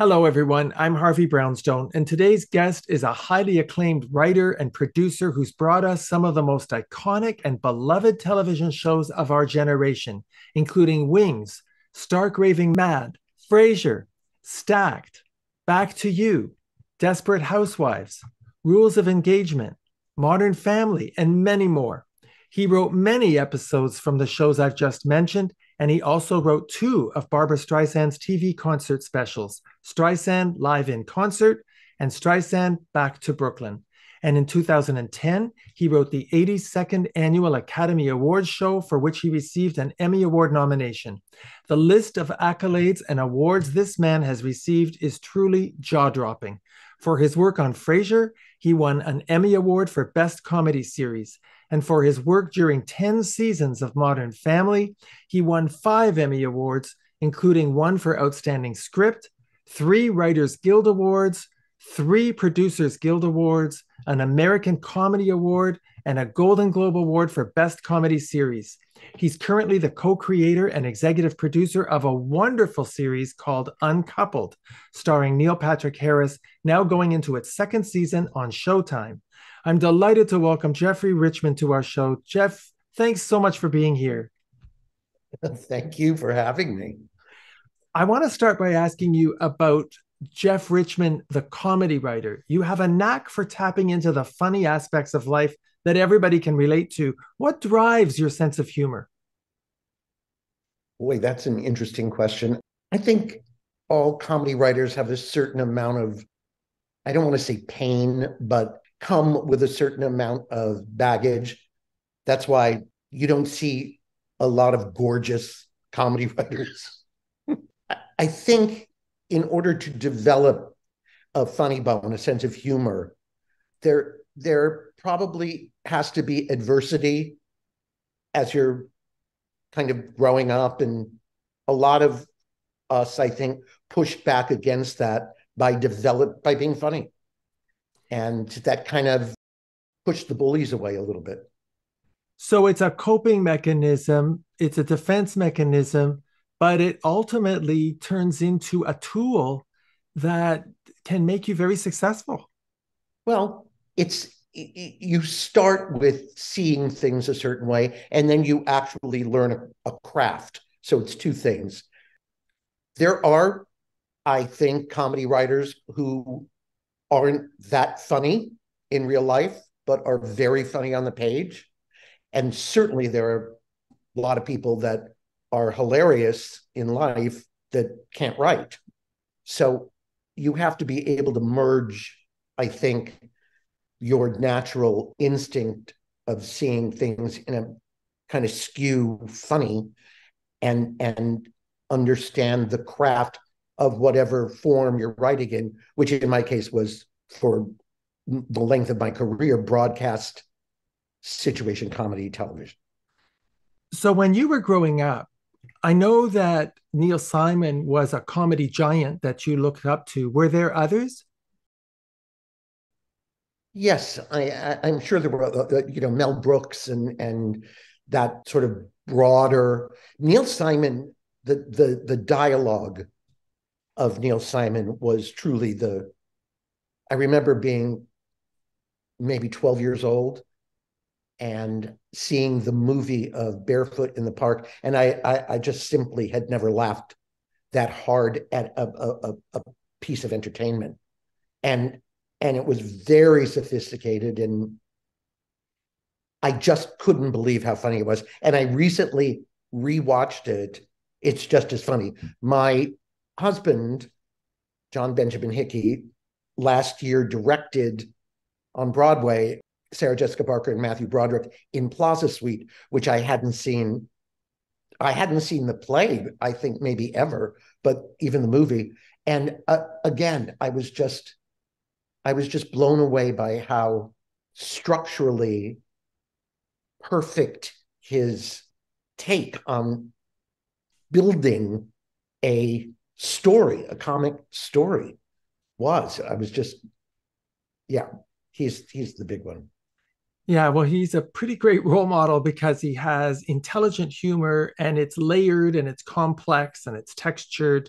Hello, everyone. I'm Harvey Brownstone, and today's guest is a highly acclaimed writer and producer who's brought us some of the most iconic and beloved television shows of our generation, including Wings, Stark Raving Mad, Frasier, Stacked, Back to You, Desperate Housewives, Rules of Engagement, Modern Family, and many more. He wrote many episodes from the shows I've just mentioned, and he also wrote two of Barbra Streisand's TV concert specials Streisand Live in Concert and Streisand Back to Brooklyn. And in 2010, he wrote the 82nd Annual Academy Awards show, for which he received an Emmy Award nomination. The list of accolades and awards this man has received is truly jaw dropping. For his work on Frasier, he won an Emmy Award for Best Comedy Series. And for his work during 10 seasons of Modern Family, he won five Emmy Awards, including one for Outstanding Script, three Writers Guild Awards, three Producers Guild Awards, an American Comedy Award, and a Golden Globe Award for Best Comedy Series. He's currently the co creator and executive producer of a wonderful series called Uncoupled, starring Neil Patrick Harris, now going into its second season on Showtime. I'm delighted to welcome Jeffrey Richman to our show. Jeff, thanks so much for being here. Thank you for having me. I want to start by asking you about Jeff Richman, the comedy writer. You have a knack for tapping into the funny aspects of life that everybody can relate to. What drives your sense of humor? Boy, that's an interesting question. I think all comedy writers have a certain amount of, I don't want to say pain, but come with a certain amount of baggage. That's why you don't see a lot of gorgeous comedy writers. I think in order to develop a funny bone, a sense of humor, there there probably has to be adversity as you're kind of growing up. And a lot of us i think pushed back against that by develop by being funny. And that kind of pushed the bullies away a little bit. So it's a coping mechanism. It's a defense mechanism but it ultimately turns into a tool that can make you very successful. Well it's you start with seeing things a certain way and then you actually learn a, a, craft. So it's two things. There are i think comedy writers who aren't that funny in real life but are very funny on the page. And certainly there are a lot of people that are hilarious in life that can't write. So you have to be able to merge i think your natural instinct of seeing things in a kind of skew funny and and understand the craft of whatever form you're writing in which in my case was for the length of my career broadcast situation comedy television. So when you were growing up i know that neil simon was a comedy giant that you looked up to were there others Yes, I, am sure there were, uh, uh, you know, Mel Brooks and and that sort of broader Neil Simon. The the the dialogue of Neil Simon was truly the. I remember being maybe 12 years old and seeing the movie of Barefoot in the Park, and I I, I just simply had never laughed that hard at a, a, a piece of entertainment, and and it was very sophisticated and I just couldn't believe how funny it was. And I recently rewatched it. It's just as funny. My husband, John Benjamin Hickey, last year directed on Broadway Sarah Jessica Parker and Matthew Broderick in Plaza Suite, which I hadn't seen. I hadn't seen the play, I think maybe ever, but even the movie. And uh, again, I was just I was just blown away by how structurally perfect his take on building a story, a comic story was. I was just, yeah, he's he's the big one. Yeah, well, he's a pretty great role model because he has intelligent humor and it's layered and it's complex and it's textured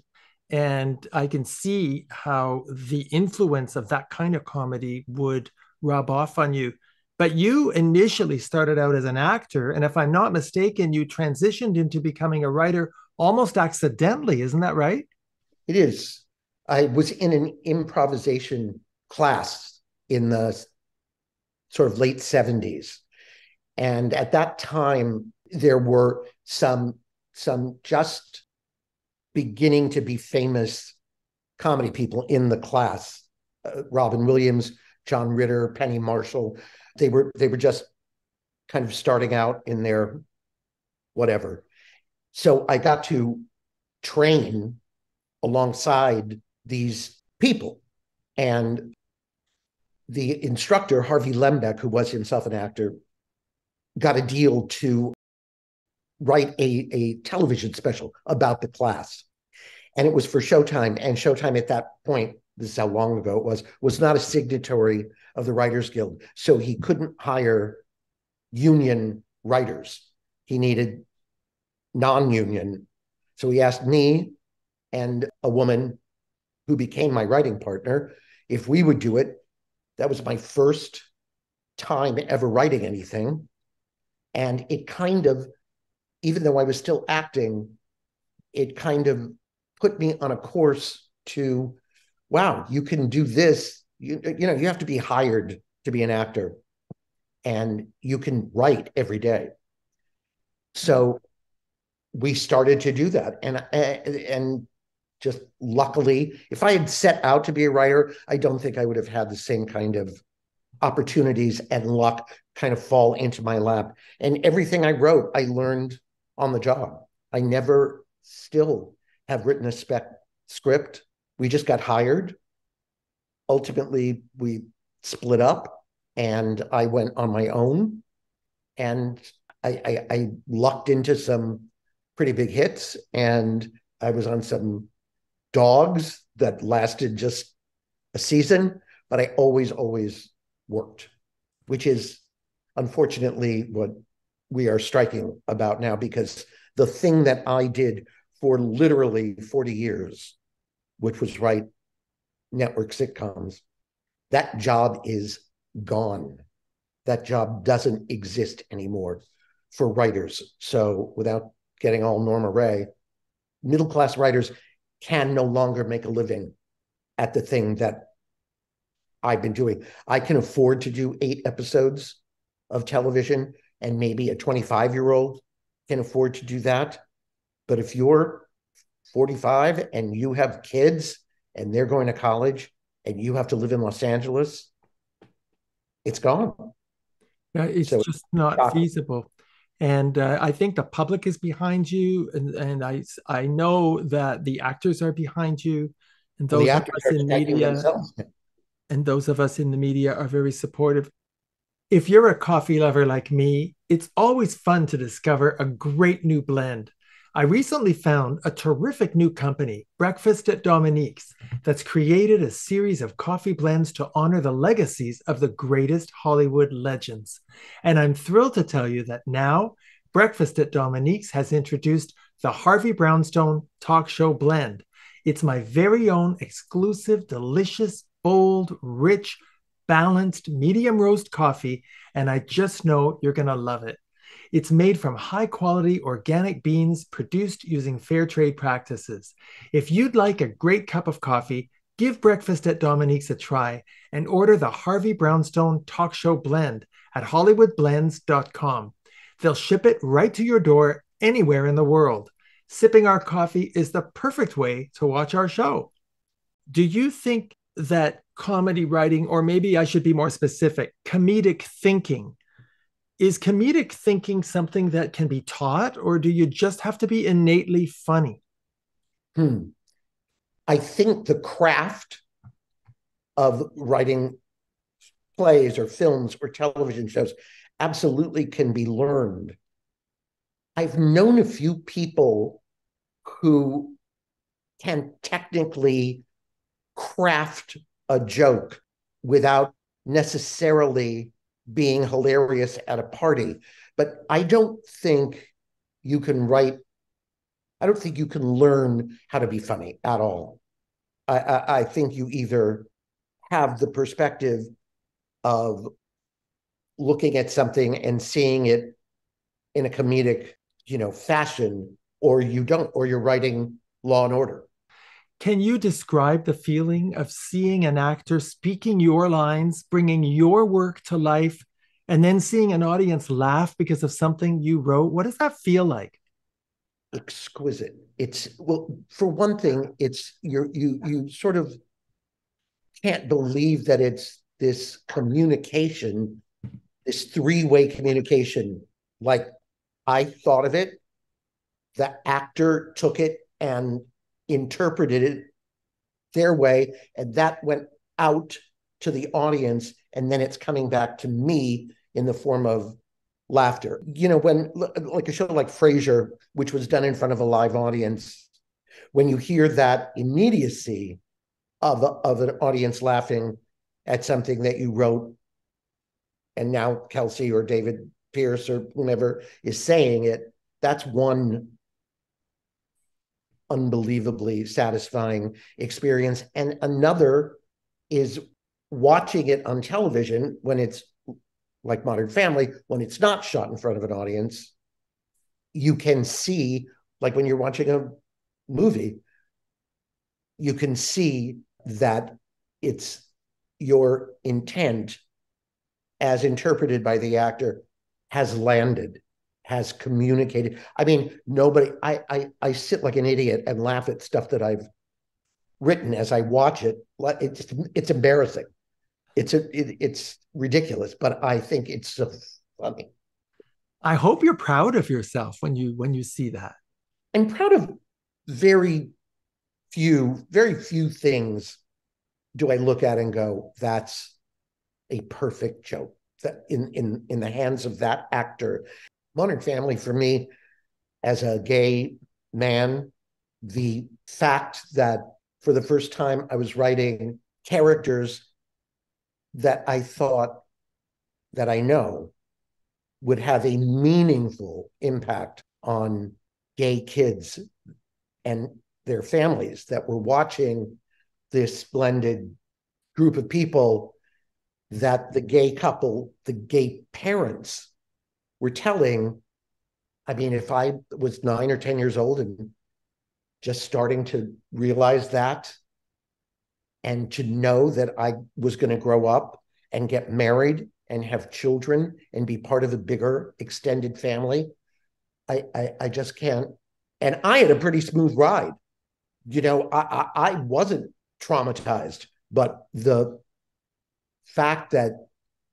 And I can see how the influence of that kind of comedy would rub off on you. But you initially started out as an actor. And if I'm not mistaken, you transitioned into becoming a writer almost accidentally. Isn't that right? It is. I was in an improvisation class in the sort of late 70s. And at that time, there were some some just beginning to be famous comedy people in the class. Uh, Robin Williams, John Ritter, Penny Marshall. They were they were just kind of starting out in their whatever. So I got to train alongside these people. And the instructor, Harvey Lembeck, who was himself an actor, got a deal to write a, a television special about the class. And it was for Showtime. And Showtime at that point, this is how long ago it was, was not a signatory of the Writers Guild. So he couldn't hire union writers. He needed non union. So he asked me and a woman who became my writing partner if we would do it. That was my first time ever writing anything. And it kind of even though I was still acting, it kind of put me on a course to, wow, you can do this. You, you know, you have to be hired to be an actor and you can write every day. So we started to do that. And, and just luckily, if I had set out to be a writer, I don't think I would have had the same kind of opportunities and luck kind of fall into my lap. And everything I wrote, I learned on the job. I never still have written a spec script. We just got hired. Ultimately, we split up and I went on my own. And I, I, I lucked into some pretty big hits. And I was on some dogs that lasted just a season, but I always, always worked, which is unfortunately what we are striking about now because the thing that I did for literally 40 years, which was write network sitcoms, that job is gone. That job doesn't exist anymore for writers. So, without getting all Norma Rae, middle class writers can no longer make a living at the thing that I've been doing. I can afford to do eight episodes of television and maybe a 25 year old can afford to do that. But if you're 45 and you have kids and they're going to college and you have to live in Los Angeles, it's gone. Yeah, it's so just not it's feasible. And uh, I think the public is behind you, and, and I I know that the actors are behind you, and those of us in media, and those of us in the media are very supportive if you're a coffee lover like me, it's always fun to discover a great new blend. I recently found a terrific new company, Breakfast at Dominique's, that's created a series of coffee blends to honor the legacies of the greatest Hollywood legends. And I'm thrilled to tell you that now Breakfast at Dominique's has introduced the Harvey Brownstone Talk Show Blend. It's my very own exclusive, delicious, bold, rich, balanced medium roast coffee, and I just know you're going to love it. It's made from high quality organic beans produced using fair trade practices. If you'd like a great cup of coffee, give breakfast at Dominique's a try and order the Harvey Brownstone Talk Show Blend at HollywoodBlends.com. They'll ship it right to your door anywhere in the world. Sipping our coffee is the perfect way to watch our show. Do you think that comedy writing, or maybe I should be more specific, comedic thinking. Is comedic thinking something that can be taught, or do you just have to be innately funny? Hmm. I think the craft of writing plays or films or television shows absolutely can be learned. I've known a few people who can technically craft a joke without necessarily being hilarious at a party. But I don't think you can write I don't think you can learn how to be funny at all. I, I, I think you either have the perspective of looking at something and seeing it in a comedic, you know, fashion, or you don't, or you're writing Law and Order. Can you describe the feeling of seeing an actor speaking your lines, bringing your work to life, and then seeing an audience laugh because of something you wrote? What does that feel like? Exquisite. It's well, for one thing, it's you you you sort of can't believe that it's this communication, this three-way communication. Like I thought of it, the actor took it and interpreted it their way, and that went out to the audience, and then it's coming back to me in the form of laughter. You know, when like a show like Frasier, which was done in front of a live audience, when you hear that immediacy of, of an audience laughing at something that you wrote, and now Kelsey or David Pierce or whomever is saying it, that's one unbelievably satisfying experience. And another is watching it on television when it's like Modern Family, when it's not shot in front of an audience, you can see, like when you're watching a movie, you can see that it's your intent as interpreted by the actor has landed has communicated. I mean nobody I, I i sit like an idiot and laugh at stuff that i've written as i watch it. It's it's embarrassing. It's a it, it's ridiculous but i think it's so funny. I hope you're proud of yourself when you when you see that. I'm proud of very few very few things do i look at and go that's a perfect joke. That in in in the hands of that actor modern family for me as a gay man the fact that for the first time i was writing characters that i thought that i know would have a meaningful impact on gay kids and their families that were watching this splendid group of people that the gay couple, the gay parents were telling. I mean, if I was nine or 10 years old and just starting to realize that and to know that I was going to grow up and get married and have children and be part of a bigger extended family, I, I, I just can't. And I had a pretty smooth ride. You know, I, I, I wasn't traumatized, but the fact that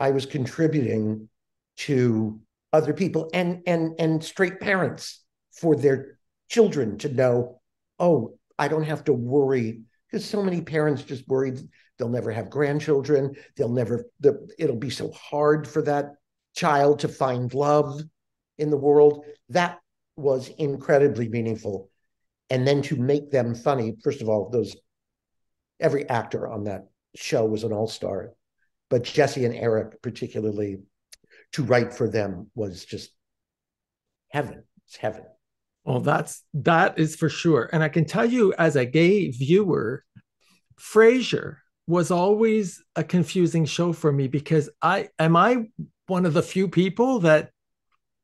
I was contributing to other people and and and straight parents for their children to know, oh, I don't have to worry because so many parents just worried they'll never have grandchildren, they'll never the, it'll be so hard for that child to find love in the world. That was incredibly meaningful. And then to make them funny, first of all, those every actor on that show was an all-star but Jesse and Eric, particularly, to write for them was just heaven. It's heaven. Well, that's that is for sure. And I can tell you, as a gay viewer, Frasier was always a confusing show for me because I am I one of the few people that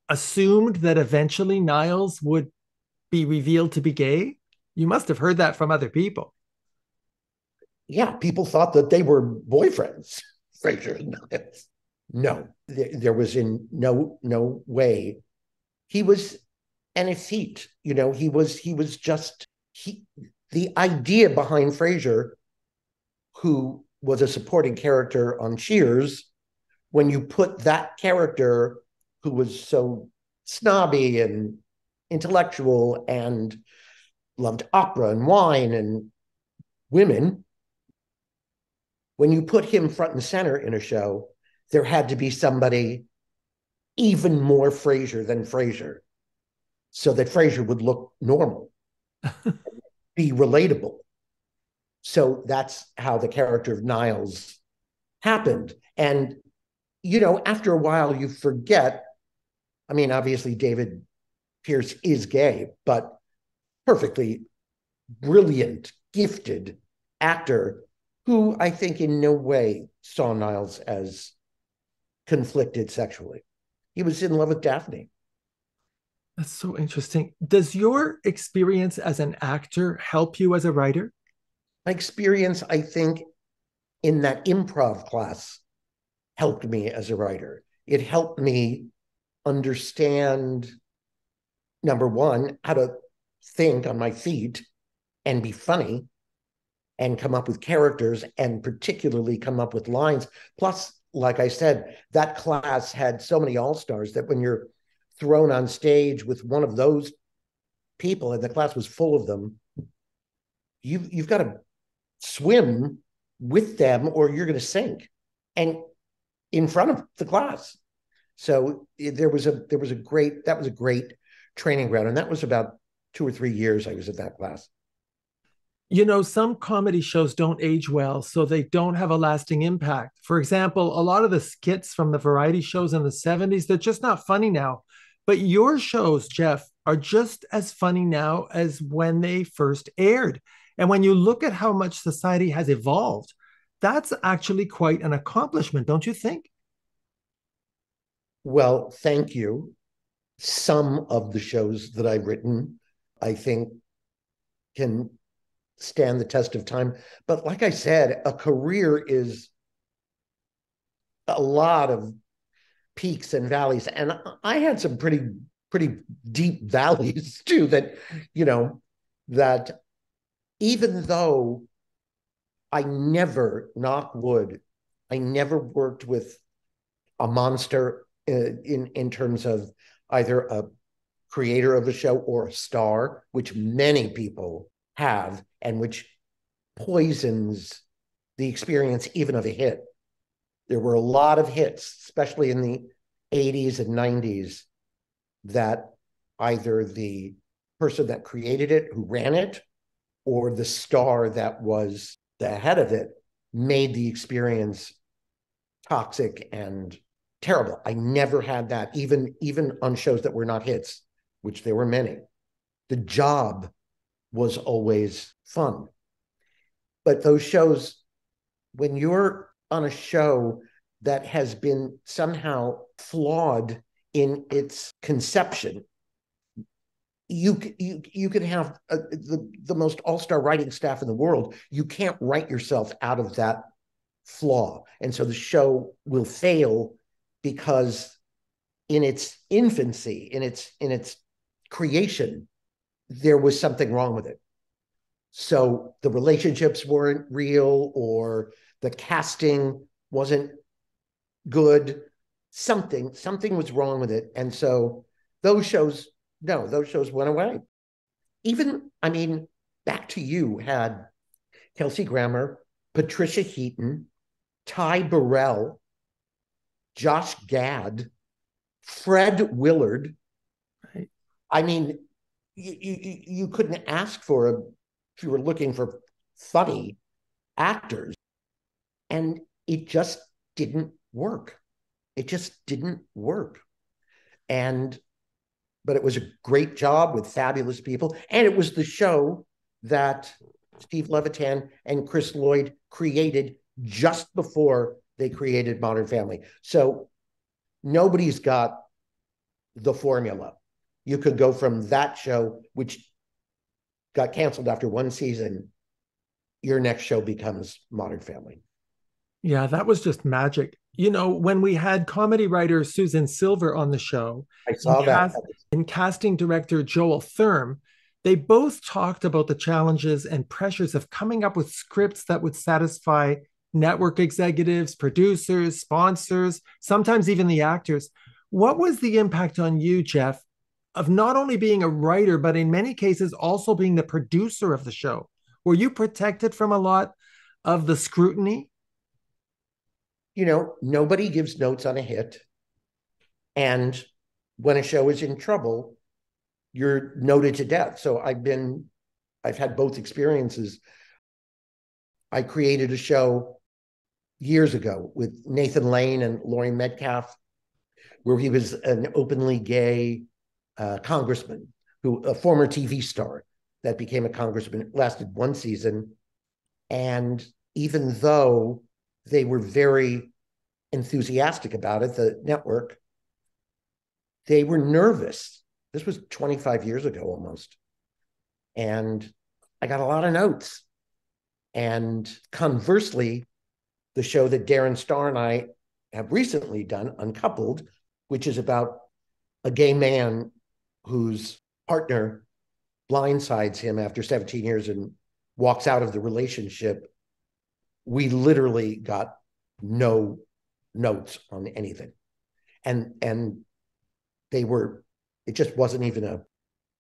assumed that eventually Niles would be revealed to be gay. You must have heard that from other people. Yeah, people thought that they were boyfriends. Frasier and Niles. No, there, was in no no way. He was an effete. You know, he was he was just he. The idea behind Frasier, who was a supporting character on Cheers, when you put that character who was so snobby and intellectual and loved opera and wine and women when you put him front and center in a show, there had to be somebody even more Frasier than Frasier, so that Frasier would look normal, be relatable. So that's how the character of Niles happened. And, you know, after a while, you forget. I mean, obviously, David Pierce is gay, but perfectly brilliant, gifted actor who I think in no way saw Niles as conflicted sexually. He was in love with Daphne. That's so interesting. Does your experience as an actor help you as a writer? My experience, I think, in that improv class helped me as a writer. It helped me understand, number one, how to think on my feet and be funny and come up with characters and particularly come up with lines. Plus, like I said, that class had so many all stars that when you're thrown on stage with one of those people and the class was full of them, you, you've got to swim with them or you're going to sink and in front of the class. So eh, there was a there was a great that was a great training ground and that was about two or three years I was at that class. You know, some comedy shows don't age well, so they don't have a lasting impact. For example, a lot of the skits from the variety shows in the 70s, they're just not funny now. But your shows, Jeff, are just as funny now as when they first aired. And when you look at how much society has evolved, that's actually quite an accomplishment, don't you think? Well, thank you. Some of the shows that I've written, I think, can stand the test of time. But like I said, a career is a lot of peaks and valleys. And I had some pretty, pretty deep valleys too, that, you know, that even though I never, knock wood, I never worked with a monster uh, in in terms of either a creator of a show or a star, which many people have, and which poisons the experience even of a hit. There were a lot of hits, especially in the 80s and 90s, that either the person that created it, who ran it, or the star that was the head of it made the experience toxic and terrible. I never had that, even, even on shows that were not hits, which there were many. The job was always fun. But those shows, when you're on a show that has been somehow flawed in its conception, you you you can have a, the the most all-star writing staff in the world you can't write yourself out of that flaw and so the show will fail because in its infancy in its in its creation there was something wrong with it so the relationships weren't real or the casting wasn't good something something was wrong with it and so those shows no, those shows went away. Even, I mean, Back to You had Kelsey Grammer, Patricia Heaton, Ty Burrell, Josh Gad, Fred Willard. Right. I mean, you, you, couldn't ask for a, if you were looking for funny actors. And it just didn't work. It just didn't work. And but it was a great job with fabulous people. And it was the show that Steve Levitan and Chris Lloyd created just before they created Modern Family. So nobody's got the formula. You could go from that show, which got canceled after one season, your next show becomes Modern Family. Yeah, that was just magic you know, when we had comedy writer Susan Silver on the show, I saw and that. Cast, and casting director Joel Thurm, they both talked about the challenges and pressures of coming up with scripts that would satisfy network executives, producers, sponsors, sometimes even the actors. What was the impact on you, Jeff, of not only being a writer, but in many cases also being the producer of the show? Were you protected from a lot of the scrutiny you know, nobody gives notes on a hit. And when a show is in trouble, you're noted to death. So I've been, I've had both experiences. I created a show years ago with Nathan Lane and Laurie Metcalf, where he was an openly gay uh, congressman, who a former TV star that became a congressman. Lasted one season. And even though they were very enthusiastic about it, the network, they were nervous. This was 25 years ago almost. And I got a lot of notes. And conversely, the show that Darren Star and I have recently done, Uncoupled, which is about a gay man whose partner blindsides him after 17 years and walks out of the relationship. We literally got no notes on anything. And and they were, it just wasn't even a,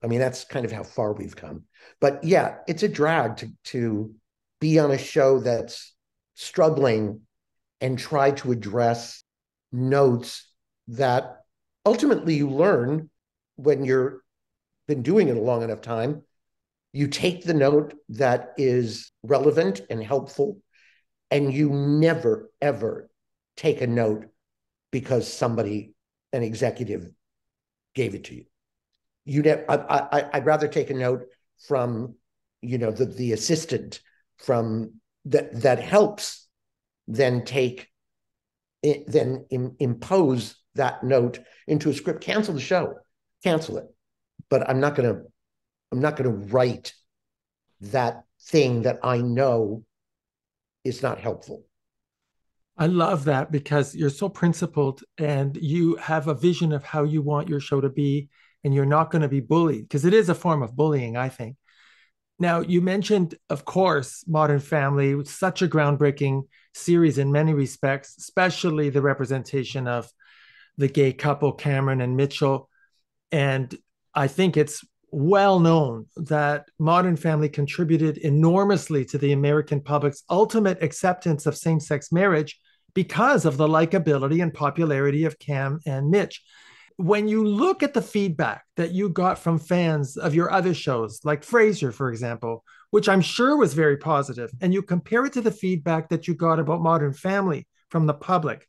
I mean, that's kind of how far we've come. But yeah, it's a drag to to be on a show that's struggling and try to address notes that ultimately you learn when you're been doing it a long enough time you take the note that is relevant and helpful and you never ever take a note because somebody an executive gave it to you. You ne- I, I, i'd rather take a note from you know the, the assistant from that that helps than take eh, then Im- impose that note into a script cancel the show cancel it but i'm not going to i'm not going to write that thing that i know is not helpful I love that because you're so principled and you have a vision of how you want your show to be, and you're not going to be bullied because it is a form of bullying, I think. Now, you mentioned, of course, Modern Family, such a groundbreaking series in many respects, especially the representation of the gay couple, Cameron and Mitchell. And I think it's well known that Modern Family contributed enormously to the American public's ultimate acceptance of same sex marriage because of the likability and popularity of Cam and Mitch. When you look at the feedback that you got from fans of your other shows, like Frasier, for example, which I'm sure was very positive, and you compare it to the feedback that you got about Modern Family from the public,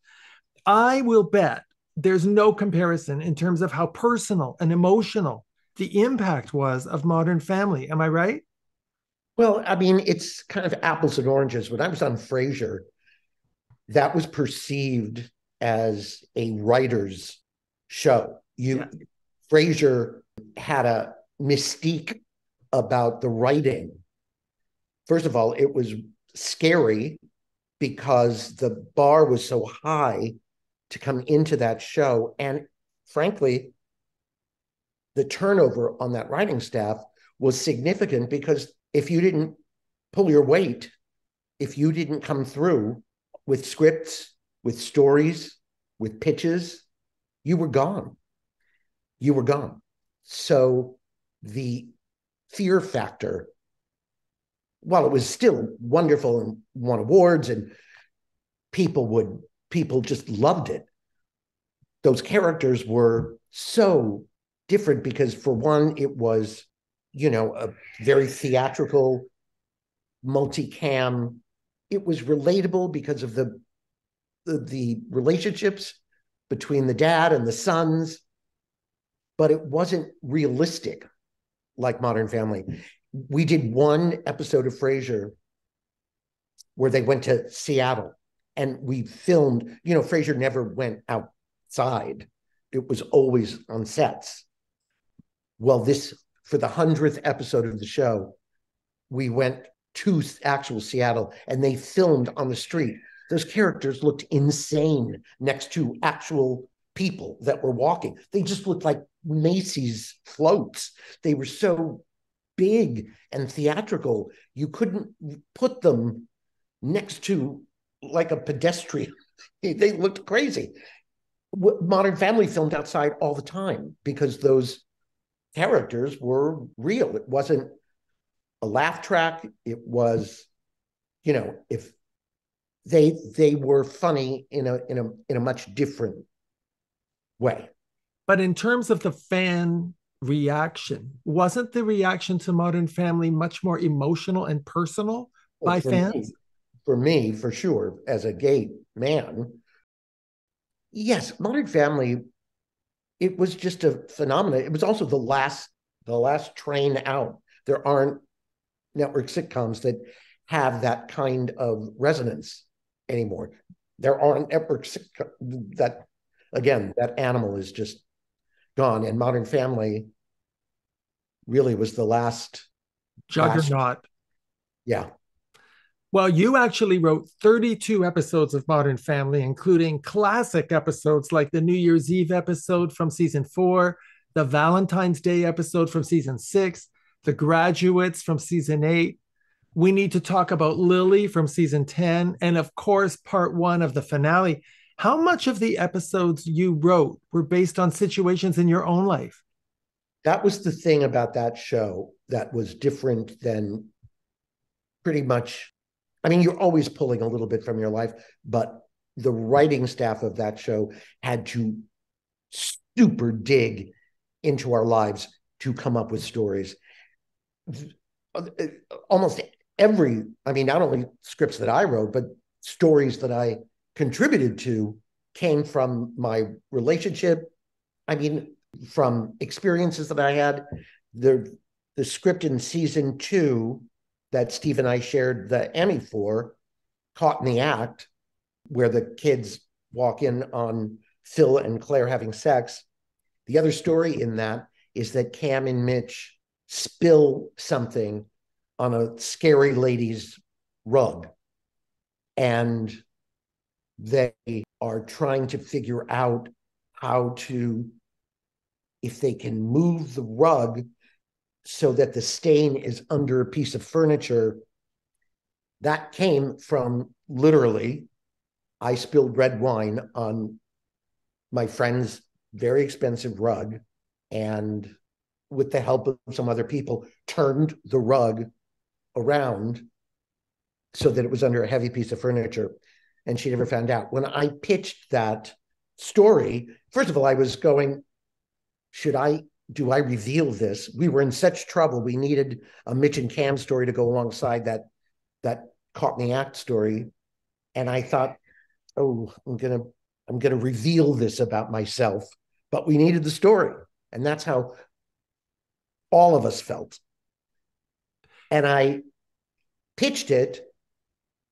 I will bet there's no comparison in terms of how personal and emotional the impact was of Modern Family. Am I right? Well, I mean, it's kind of apples and oranges. When I was on Frasier, that was perceived as a writer's show. You yeah. Frasier had a mystique about the writing. First of all, it was scary because the bar was so high to come into that show. And frankly, the turnover on that writing staff was significant because if you didn't pull your weight, if you didn't come through with scripts, with stories, with pitches, you were gone. You were gone. So the fear factor, while it was still wonderful and won awards and people would people just loved it. Those characters were so different because for one, it was, you know, a very theatrical, multicam. It was relatable because of the, the, the relationships between the dad and the sons, but it wasn't realistic like Modern Family. We did one episode of Frasier where they went to Seattle and we filmed, you know, Frasier never went outside. It was always on sets. Well, this for the hundredth episode of the show, we went to actual Seattle and they filmed on the street. Those characters looked insane next to actual people that were walking. They just looked like Macy's floats. They were so big and theatrical. You couldn't put them next to like a pedestrian. they looked crazy. Modern Family filmed outside all the time because those characters were real. It wasn't a laugh track. It was, you know, if they they were funny in a in a in a much different way. But in terms of the fan reaction, wasn't the reaction to Modern Family much more emotional and personal well, by fans? Me, for me, for sure, as a gay man, yes, Modern Family it was just a phenomenon. It was also the last the last train out there aren't network sitcoms that have that kind of resonance anymore. There aren't network sitcoms that, again, that animal is just gone. And Modern Family really was the last juggernaut. Last, yeah. Well, you actually wrote 32 episodes of Modern Family, including classic episodes like the New Year's Eve episode from season four, the Valentine's Day episode from season six, the Graduates from season eight. We need to talk about Lily from season 10, and of course, part one of the finale. How much of the episodes you wrote were based on situations in your own life? That was the thing about that show that was different than pretty much I mean, you're always pulling a little bit from your life, but the writing staff of that show had to super dig into our lives to come up with stories. Almost every, I mean, not only scripts that I wrote, but stories that I contributed to came from my relationship. I mean, from experiences that I had. The the script in season two that Steve and I shared the Emmy for, Caught in the Act, where the kids walk in on Phil and Claire having sex. The other story in that is that Cam and Mitch spill something on a scary lady's rug. And they are trying to figure out how to, if they can move the rug so that the stain is under a piece of furniture. That came from literally, I spilled red wine on my friend's very expensive rug and with the help of some other people turned the rug around so that it was under a heavy piece of furniture and she never found out when i pitched that story first of all i was going should i do I reveal this? We were in such trouble. We needed a Mitch and Cam story to go alongside that that the act story. And I thought, oh, I'm gonna I'm gonna reveal this about myself. But we needed the story. And that's how all of us felt. And I pitched it.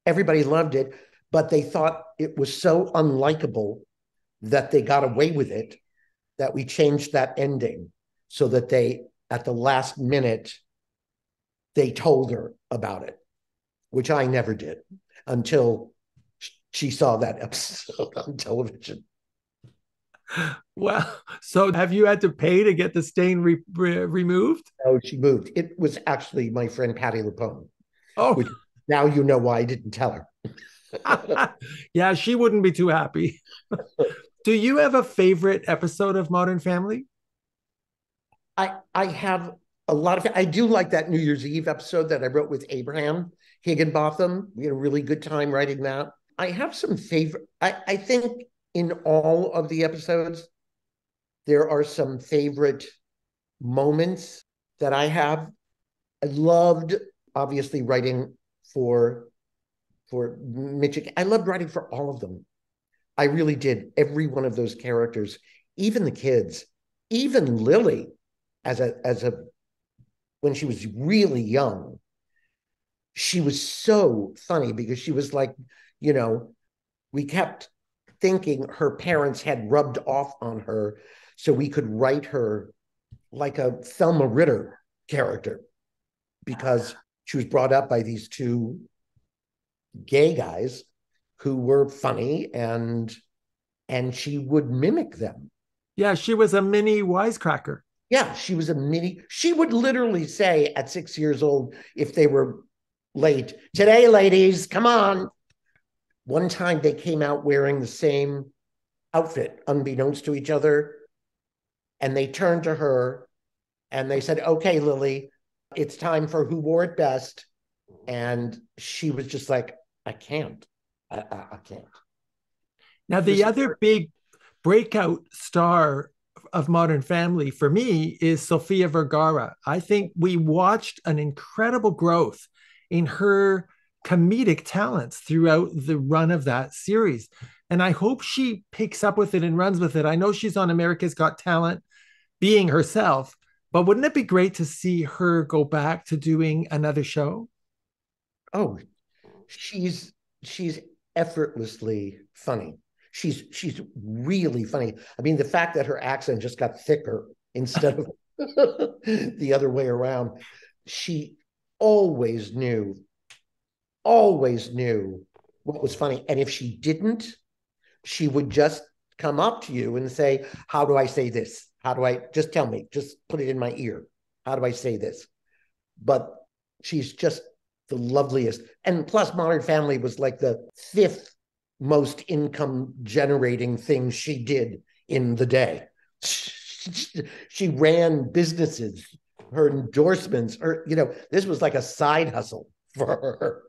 Everybody loved it, but they thought it was so unlikable that they got away with it that we changed that ending so that they, at the last minute, they told her about it, which I never did until she saw that episode on television. Well, so have you had to pay to get the stain re- re- removed? No, she moved. It was actually my friend Patti LuPone. Oh, now you know why I didn't tell her. yeah, she wouldn't be too happy. Do you have a favorite episode of Modern Family? I I have a lot of I do like that New Year's Eve episode that I wrote with Abraham Higginbotham. We had a really good time writing that. I have some favorite I, I think in all of the episodes, there are some favorite moments that I have. I loved obviously writing for for Mitch. I loved writing for all of them. I really did. Every one of those characters, even the kids, even Lily as a as a when she was really young she was so funny because she was like you know we kept thinking her parents had rubbed off on her so we could write her like a Thelma Ritter character because she was brought up by these two gay guys who were funny and and she would mimic them. Yeah, she was a mini wisecracker. Yeah, she was a mini. She would literally say at six years old, if they were late, today, ladies, come on. One time they came out wearing the same outfit, unbeknownst to each other. And they turned to her and they said, Okay, Lily, it's time for who wore it best. And she was just like, I can't. I, I, I can't. Now, the other big breakout star of Modern Family for me is Sofia Vergara. I think we watched an incredible growth in her comedic talents throughout the run of that series. And I hope she picks up with it and runs with it. I know she's on America's Got Talent being herself, But wouldn't it be great to see her go back to doing another show? Oh, she's she's effortlessly funny. She's she's really funny. I mean, the fact that her accent just got thicker instead of the other way around. She always knew, always knew what was funny. And if she didn't, she would just come up to you and say, How do I say this? How do I just tell me? Just put it in my ear. How do I say this? But she's just the loveliest. And plus, Modern Family was like the fifth most income generating thing she did in the day. She ran businesses, her endorsements, or, you know, this was like a side hustle for her.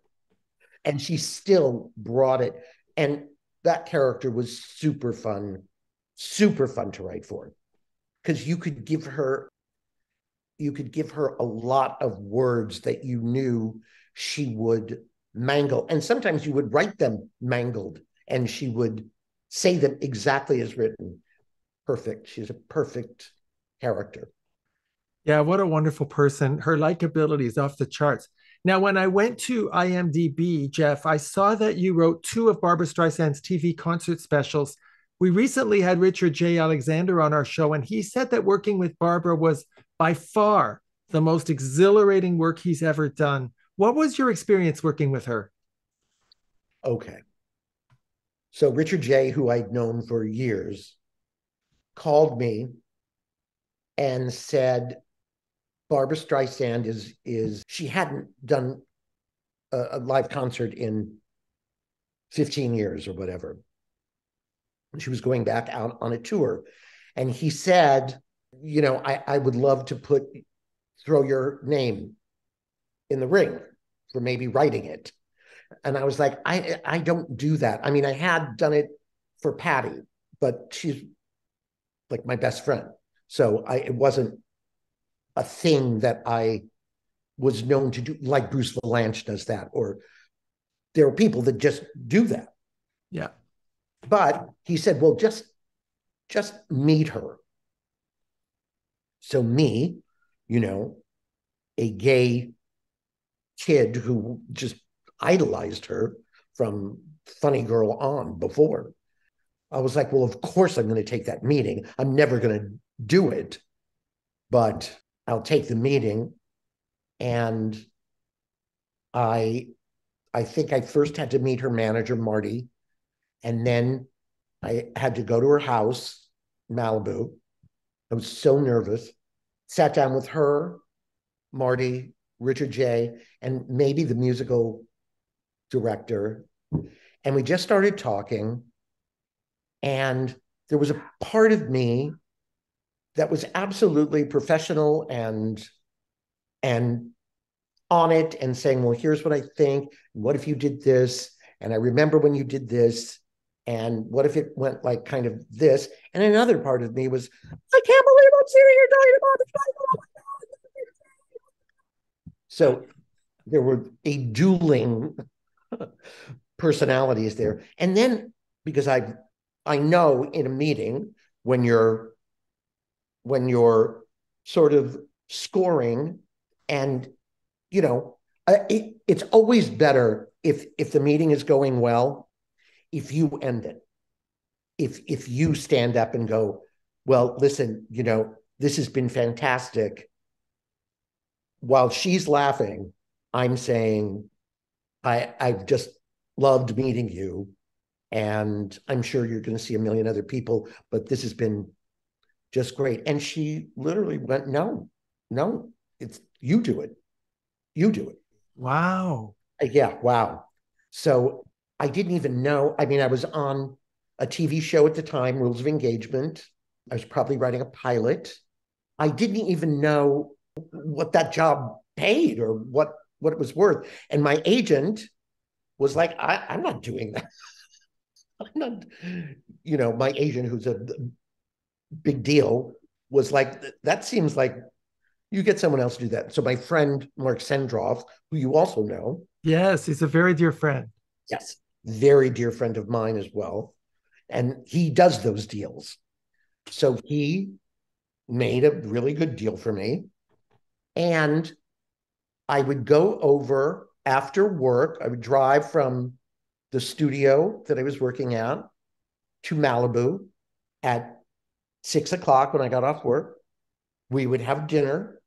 And she still brought it. And that character was super fun, super fun to write for. Because you could give her you could give her a lot of words that you knew she would mangle. And sometimes you would write them mangled and she would say them exactly as written. Perfect. She's a perfect character. Yeah, what a wonderful person. Her likability is off the charts. Now, when I went to IMDb, Jeff, I saw that you wrote two of Barbra Streisand's TV concert specials. We recently had Richard Jay-Alexander on our show, and he said that working with Barbra was by far the most exhilarating work he's ever done. What was your experience working with her? Okay. So Richard Jay, who I'd known for years, called me and said, Barbra Streisand is is she hadn't done a, a live concert in 15 years or whatever. She was going back out on a tour. And he said, you know, I, I would love to put throw your name in the ring for maybe writing it. And I was like, I I don't do that. I mean, I had done it for Patti, but she's like my best friend. So I it wasn't a thing that I was known to do, like Bruce Vilanch does that, or there are people that just do that. Yeah. But he said, well, just just meet her. So me, you know, a gay kid who just idolized her from Funny Girl on before. I was like, well, of course I'm going to take that meeting. I'm never going to do it, but I'll take the meeting. And I I think I first had to meet her manager, Marty, and then I had to go to her house, Malibu. I was so nervous. Sat down with her, Marty, Richard Jay, and maybe the musical director. And we just started talking. And there was a part of me that was absolutely professional and and on it and saying, well, here's what I think. What if you did this? And I remember when you did this. And what if it went like kind of this? And another part of me was, I can't believe I'm sitting here talking about this. So there were a dueling personalities there. And then because I I know in a meeting when you're when you're sort of scoring and you know it, it's always better if if the meeting is going well if you end it if if you stand up and go well listen you know this has been fantastic while she's laughing, I'm saying, I, I've just loved meeting you. And I'm sure you're going to see a million other people, but this has been just great. And she literally went, No, no, it's you do it. You do it. Wow. Uh, yeah, wow. So I didn't even know. I mean, I was on a TV show at the time, Rules of Engagement. I was probably writing a pilot. I didn't even know what that job paid or what what it was worth. And my agent was like, I, I'm not doing that. I'm not, you know, my agent, who's a big deal, was like, that seems like you get someone else to do that. So my friend Mark Sendroff, who you also know. Yes, he's a very dear friend. Yes, very dear friend of mine as well. And he does those deals. So he made a really good deal for me. And I would go over after work. I would drive from the studio that I was working at to Malibu at six o'clock when I got off work. We would have dinner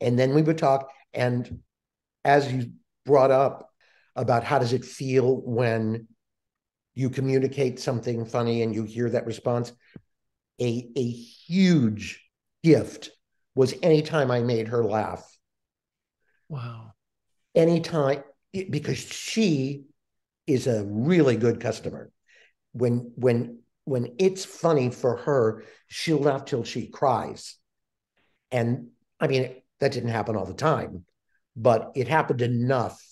and then we would talk. And as you brought up about how does it feel when you communicate something funny and you hear that response, a, a huge gift was anytime I made her laugh. Wow. Anytime, because she is a really good customer. When when when it's funny for her, she'll laugh till she cries. And I mean, that didn't happen all the time, but it happened enough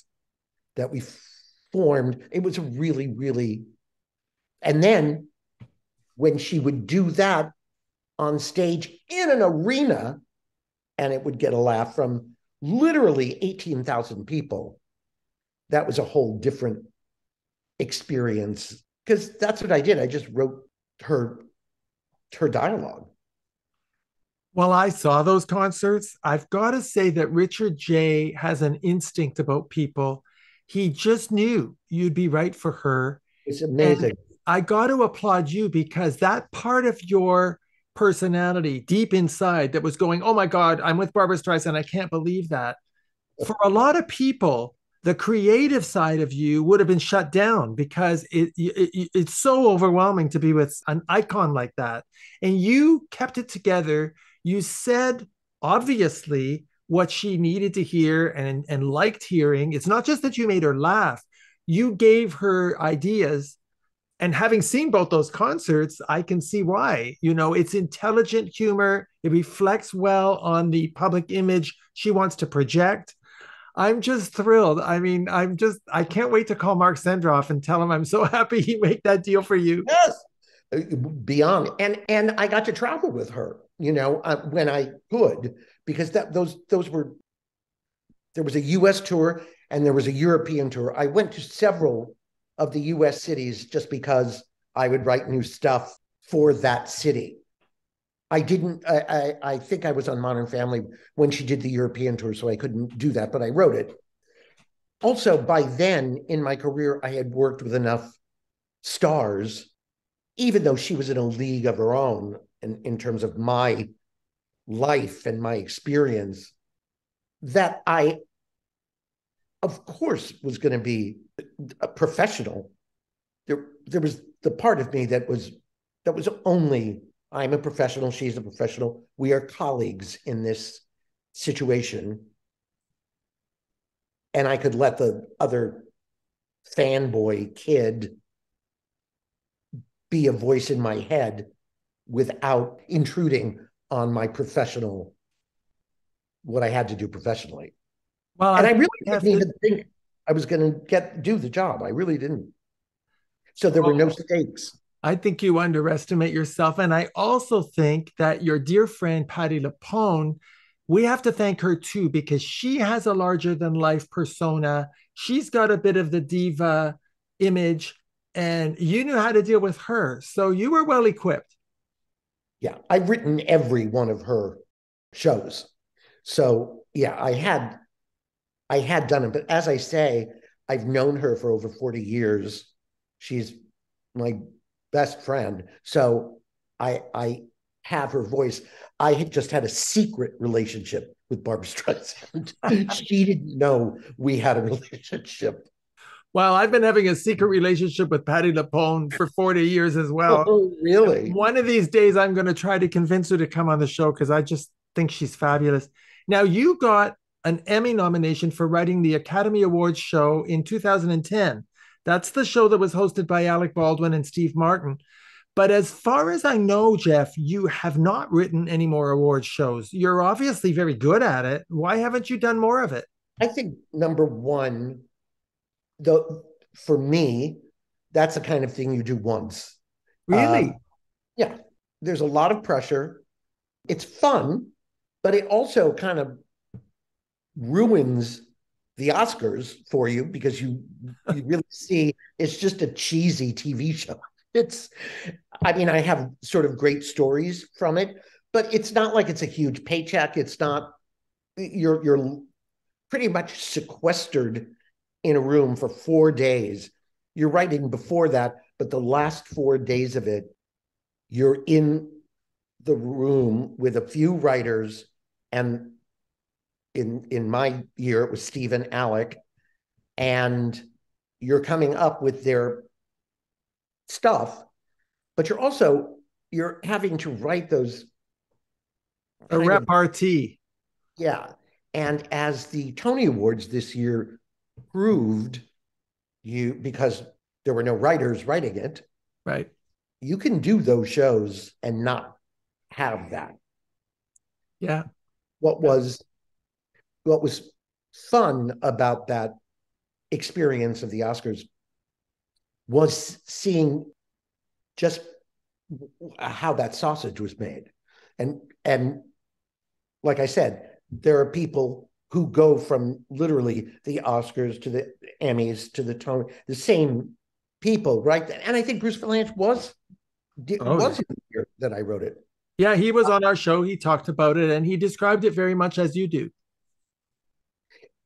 that we formed. It was a really, really, and then when she would do that on stage in an arena, and it would get a laugh from literally 18,000 people, that was a whole different experience. Because that's what I did. I just wrote her her dialogue. Well, I saw those concerts. I've got to say that Richard Jay has an instinct about people. He just knew you'd be right for her. It's amazing. And I got to applaud you because that part of your personality deep inside that was going, oh my God, I'm with Barbra Streisand. I can't believe that. For a lot of people, the creative side of you would have been shut down because it, it, it's so overwhelming to be with an icon like that. And you kept it together. You said, obviously, what she needed to hear and, and liked hearing. It's not just that you made her laugh, you gave her ideas and having seen both those concerts, I can see why. You know, it's intelligent humor. It reflects well on the public image she wants to project. I'm just thrilled. I mean, I'm just, I can't wait to call Mark Sendroff and tell him I'm so happy he made that deal for you. Yes, uh, beyond. And and I got to travel with her, you know, uh, when I could, because that those those were. There was a U.S. tour and there was a European tour. I went to several of the US cities just because I would write new stuff for that city. I didn't, I, I, I, think I was on Modern Family when she did the European tour, so I couldn't do that, but I wrote it. Also, by then in my career, I had worked with enough stars, even though she was in a league of her own in, in terms of my life and my experience, that I, of course, was going to be a professional, there there was the part of me that was that was only I'm a professional, she's a professional. We are colleagues in this situation. And I could let the other fanboy kid be a voice in my head without intruding on my professional what I had to do professionally. Well, and I, I really didn't to... even think I was going to get do the job. I really didn't. So there were no stakes. I think you underestimate yourself. And I also think that your dear friend, Patti LuPone, we have to thank her too, because she has a larger than life persona. She's got a bit of the diva image, and you knew how to deal with her. So you were well equipped. Yeah, I've written every one of her shows. So yeah, I had I had done it, but as I say, I've known her for over 40 years. She's my best friend. So I I have her voice. I had just had a secret relationship with Barbra Streisand. she didn't know we had a relationship. Well, I've been having a secret relationship with Patti LuPone for 40 years as well. Oh, really? One of these days, I'm going to try to convince her to come on the show because I just think she's fabulous. Now, you got an Emmy nomination for writing the Academy Awards show in 2010. That's the show that was hosted by Alec Baldwin and Steve Martin. But as far as I know, Jeff, you have not written any more awards shows. You're obviously very good at it. Why haven't you done more of it? I think number one, the for me, that's the kind of thing you do once. Really? Uh, yeah. There's a lot of pressure. It's fun, but it also kind of ruins the Oscars for you because you you really see it's just a cheesy TV show. It's I mean I have sort of great stories from it, but it's not like it's a huge paycheck. It's not you're you're pretty much sequestered in a room for four days. You're writing before that, but the last four days of it, you're in the room with a few writers and in in my year it was Stephen Alec and you're coming up with their stuff but you're also you're having to write those a repartee. Yeah and as the Tony Awards this year proved you because there were no writers writing it right. you can do those shows and not have that. Yeah. What was what was fun about that experience of the Oscars was seeing just how that sausage was made. And and like I said, there are people who go from literally the Oscars to the Emmys to the Tony, the same people, right? And I think Bruce Vilanch was oh, was yeah. here that I wrote it. Yeah, he was on our show. He talked about it and he described it very much as you do.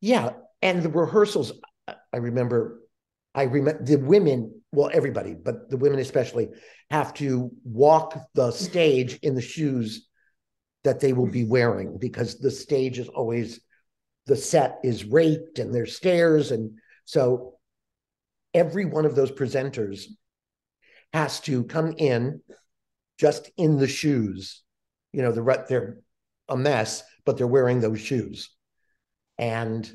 Yeah, and the rehearsals. I remember, I remember the women. Well, everybody, but the women especially, have to walk the stage in the shoes that they will be wearing because the stage is always the set is raked and there's stairs and so every one of those presenters has to come in just in the shoes you know the they're a mess but they're wearing those shoes and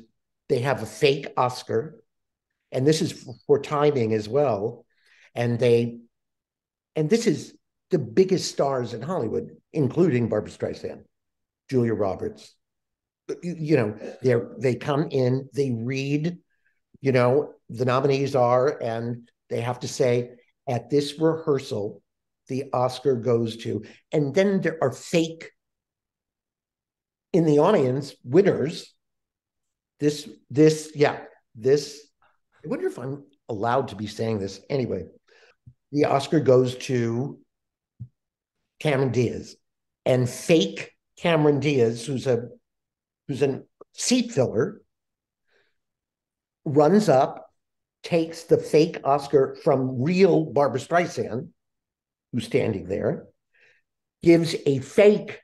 they have a fake Oscar, and this is for timing as well. And they, and this is the biggest stars in Hollywood, including Barbra Streisand, Julia Roberts. You, you know, they they come in, they read, you know, the nominees are, and they have to say at this rehearsal, the Oscar goes to, and then there are fake in the audience winners this, this, yeah, this. I wonder if I'm allowed to be saying this anyway. The Oscar goes to Cameron Diaz, and fake Cameron Diaz, who's a who's a seat filler, runs up, takes the fake Oscar from real Barbra Streisand, who's standing there, gives a fake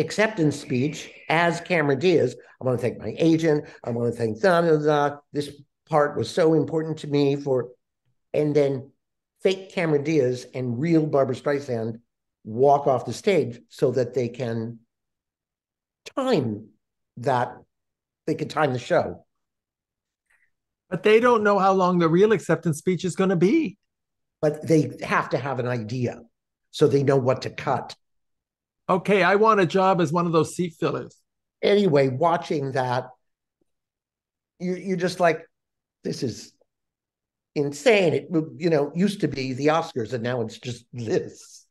acceptance speech as Cameron Diaz. I want to thank my agent. I want to thank da, da, da. This part was so important to me for, and then fake Cameron Diaz and real Barbra Streisand walk off the stage so that they can time that, they can time the show. But they don't know how long the real acceptance speech is going to be. But they have to have an idea so they know what to cut okay, I want a job as one of those seat fillers. Anyway, watching that, you you're just like, this is insane. It you know used to be the Oscars, and now it's just this.